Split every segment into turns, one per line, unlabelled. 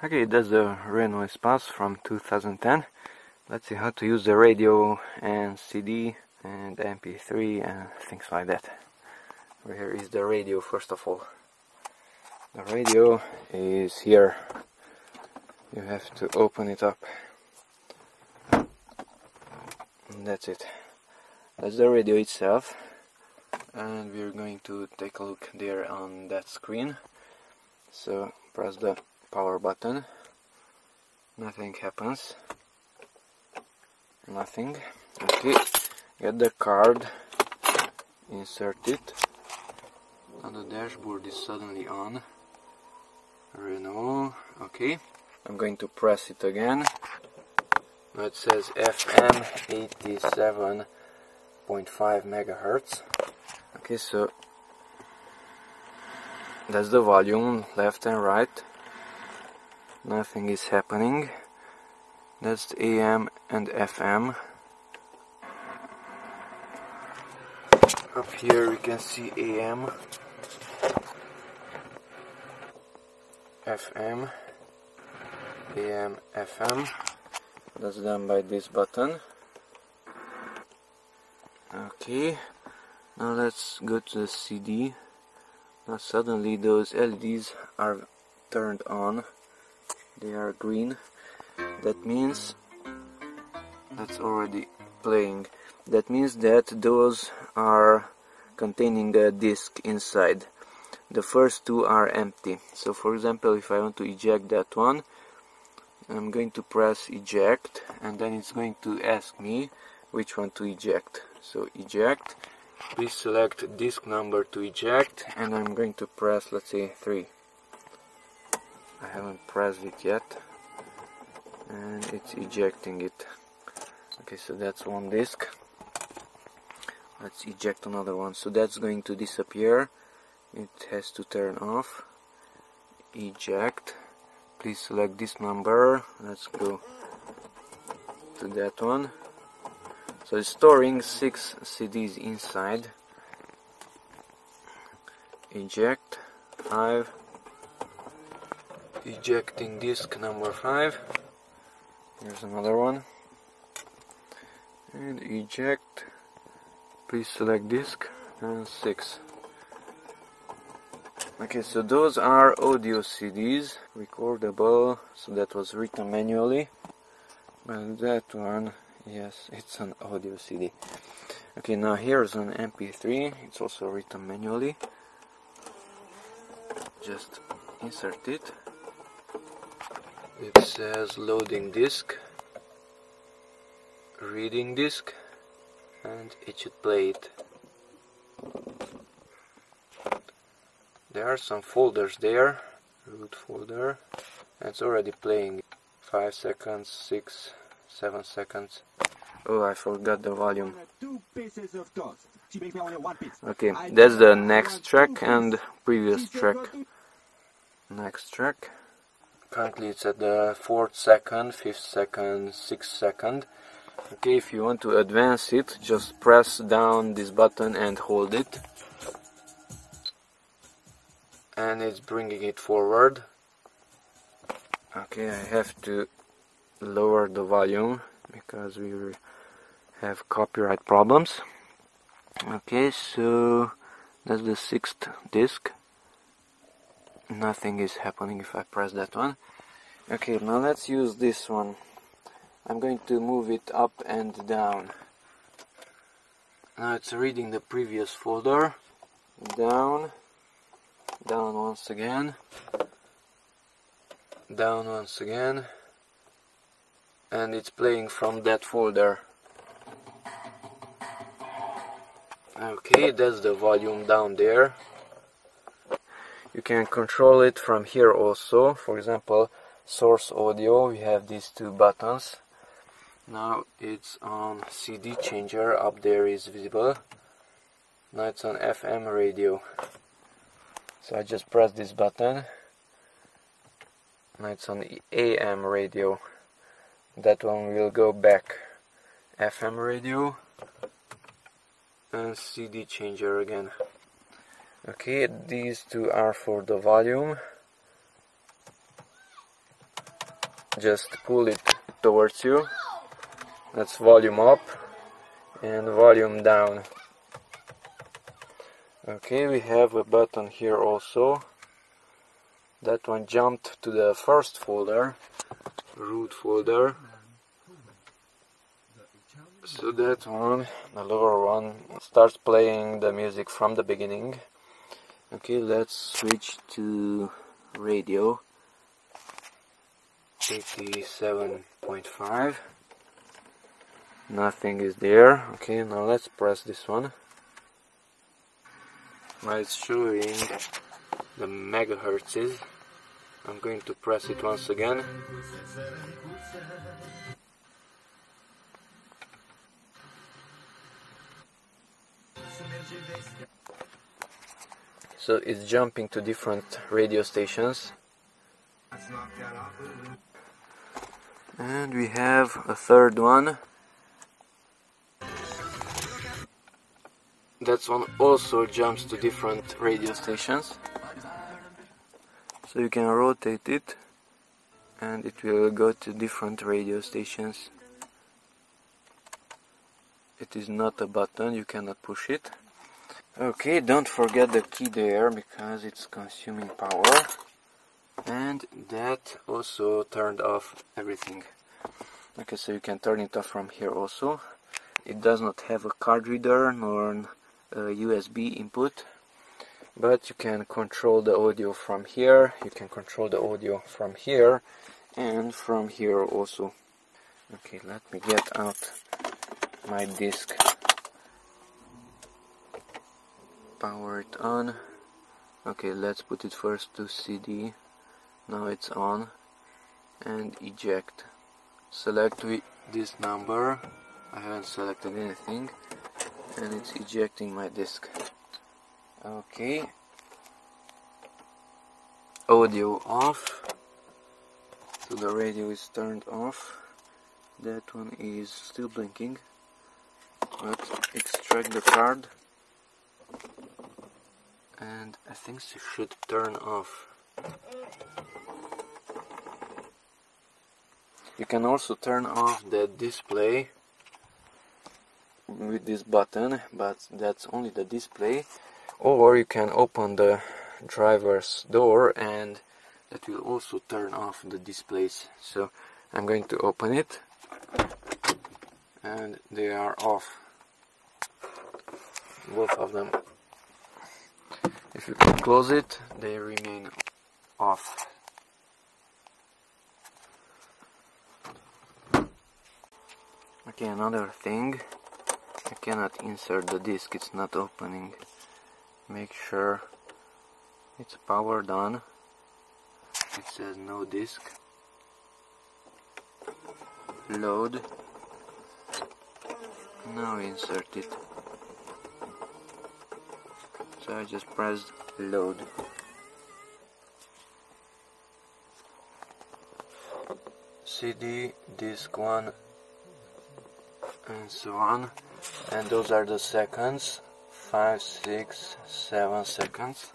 Okay, that's the Renault Espace from 2010. Let's see how to use the radio and CD and MP3 and things like that. Where is the radio first of all? The radio is here. You have to open it up. And that's it. That's the radio itself. And we're going to take a look there on that screen. So press the power button. Nothing happens. Nothing. Okay. Get the card. Insert it. And the dashboard is suddenly on. Renault okay. I'm going to press it again. Now it says FM 87.5 megahertz. Okay so that's the volume left and right nothing is happening. That's the AM and FM up here we can see AM FM AM FM that's done by this button. Okay. Now let's go to the CD now suddenly those LEDs are turned on they are green. That means that's already playing. That means that those are containing a disk inside. The first two are empty. So for example if I want to eject that one I'm going to press eject and then it's going to ask me which one to eject. So eject. Please select disk number to eject and I'm going to press let's say 3 I haven't pressed it yet. And it's ejecting it. Okay so that's one disk let's eject another one. So that's going to disappear. It has to turn off. Eject. Please select this number. Let's go to that one. So it's storing six CDs inside. Eject. 5 ejecting disk number 5 here's another one. And eject. Please select disk and 6 okay so those are audio CDs recordable so that was written manually. But that one yes it's an audio CD okay now here's an MP3 it's also written manually. Just insert it it says loading disk reading disk and it should play it. There are some folders there root folder and it's already playing. 5 seconds 6 7 seconds. Oh I forgot the volume. Okay that's the next track and previous track. next track currently it's at the fourth second fifth second sixth second. Okay if you want to advance it just press down this button and hold it. And it's bringing it forward. Okay I have to lower the volume because we have copyright problems. Okay so that's the sixth disc nothing is happening if I press that one. Okay now let's use this one. I'm going to move it up and down. Now it's reading the previous folder. Down. Down once again. Down once again. And it's playing from that folder. Okay that's the volume down there you can control it from here also. For example source audio we have these two buttons. Now it's on CD changer. Up there is visible. Now it's on FM radio. So I just press this button. Now it's on AM radio. That one will go back. FM radio. And CD changer again okay these two are for the volume. Just pull it towards you. That's volume up and volume down. Okay we have a button here also. That one jumped to the first folder root folder. So that one the lower one starts playing the music from the beginning okay let's switch to radio. 87.5 nothing is there. Okay now let's press this one. Now it's showing the megahertzes. I'm going to press it once again so it's jumping to different radio stations. And we have a third one. That one also jumps to different radio stations. So you can rotate it and it will go to different radio stations. It is not a button you cannot push it okay don't forget the key there because it's consuming power. And that also turned off everything. Okay so you can turn it off from here also. It does not have a card reader nor a USB uh, input but you can control the audio from here. You can control the audio from here and from here also. Okay let me get out my disc power it on. Okay let's put it first to CD now it's on. And eject. Select this number. I haven't selected anything. And it's ejecting my disk. Okay. Audio off. So the radio is turned off. That one is still blinking. Let's extract the card and I think it should turn off. You can also turn off the display with this button but that's only the display. Or you can open the driver's door and that will also turn off the displays. So I'm going to open it and they are off. Both of them close it they remain off. Okay another thing. I cannot insert the disk it's not opening. Make sure it's powered on. It says no disk load. Now insert it. So I just pressed load. CD disk 1 and so on. And those are the seconds. Five six seven seconds.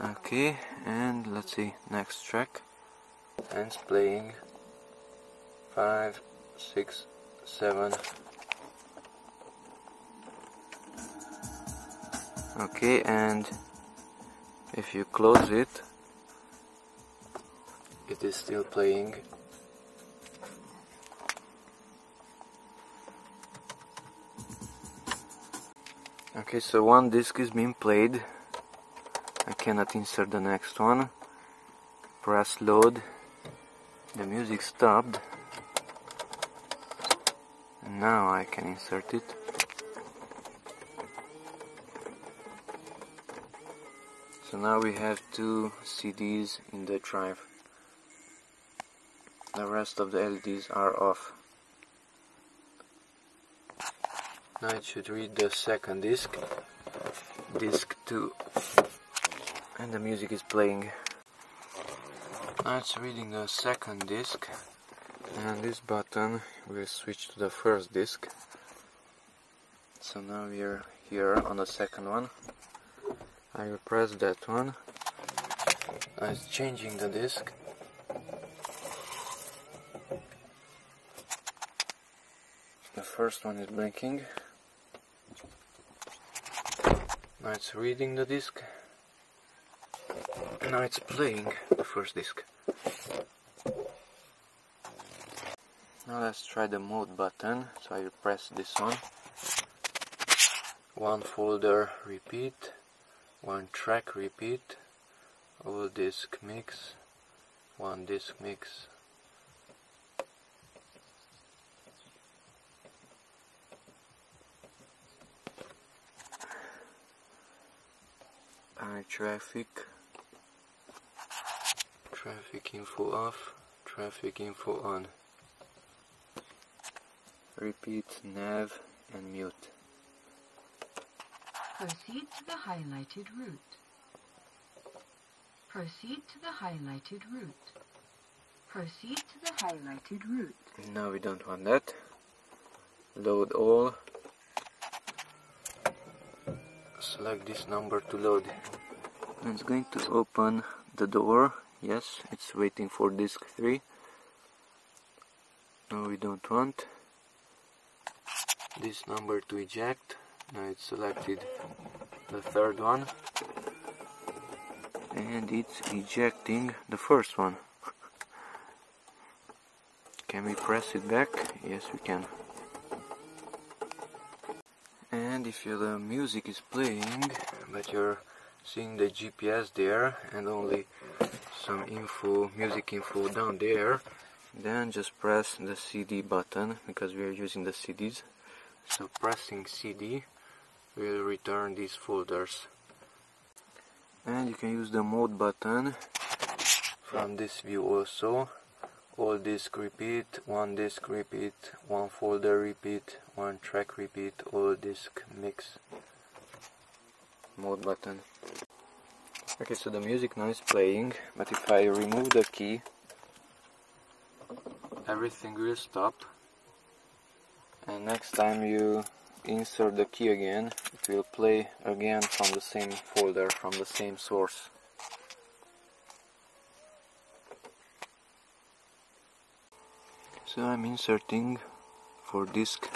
Okay and let's see. Next track. And it's playing. Five six seven. Okay and if you close it it is still playing Okay, so one disc is being played. I cannot insert the next one. Press load. The music stopped. Now I can insert it. So now we have two CDs in the drive. The rest of the LEDs are off. Now it should read the second disc, disc 2, and the music is playing. Now it's reading the second disc, and this button will switch to the first disc. So now we are here on the second one. I will press that one. I'm changing the disk. The first one is blinking. Now it's reading the disk. Now it's playing the first disk. Now let's try the mode button. So I will press this one. One folder repeat one track repeat all disc mix one disc mix. Traffic. Traffic info off traffic info on. Repeat nav and mute
Proceed to the highlighted route. Proceed to the highlighted route. Proceed to the highlighted route.
No, we don't want that load all select this number to load it's going to open the door yes it's waiting for disk 3 no we don't want this number to eject now it's selected the third one. And it's ejecting the first one. Can we press it back? Yes we can. And if the music is playing but you're seeing the GPS there and only some info music info down there. Then just press the CD button because we are using the CDs so pressing CD will return these folders. And you can use the mode button from this view also. All disk repeat, one disk repeat, one folder repeat, one track repeat, all disk mix. Mode button. Okay so the music now is playing but if I remove the key everything will stop. And next time you insert the key again. It will play again from the same folder from the same source. So I'm inserting for disk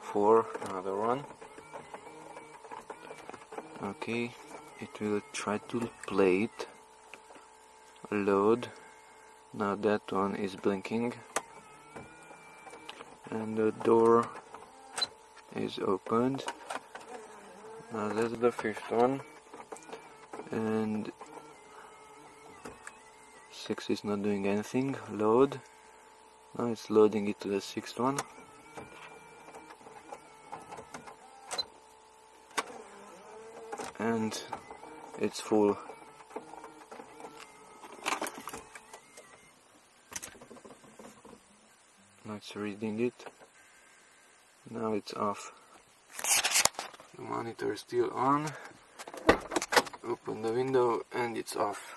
4 another one. Okay it will try to play it. Load. Now that one is blinking. And the door is opened. Now that's the fifth one. And six is not doing anything. Load. Now it's loading it to the sixth one. And it's full. Now it's reading it now it's off. The monitor is still on. Open the window and it's off